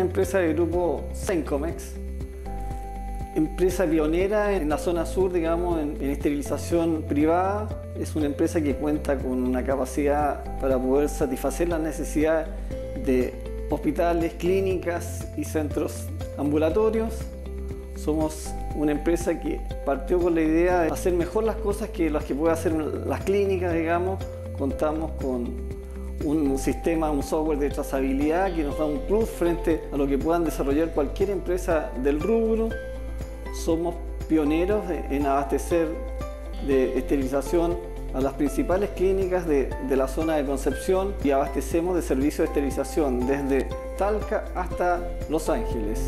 empresa del grupo Sencomex, empresa pionera en la zona sur, digamos, en, esterilización privada. Es una empresa que cuenta con una capacidad para poder satisfacer las necesidades de hospitales, clínicas y centros ambulatorios. Somos una empresa que partió con la idea de hacer mejor las cosas que las que pueden hacer las clínicas, digamos. Contamos con un sistema, un software de trazabilidad que nos da un plus frente a lo que puedan desarrollar cualquier empresa del rubro. Somos pioneros en abastecer de esterilización a las principales clínicas de, la zona de Concepción y abastecemos de servicio de esterilización desde Talca hasta Los Ángeles.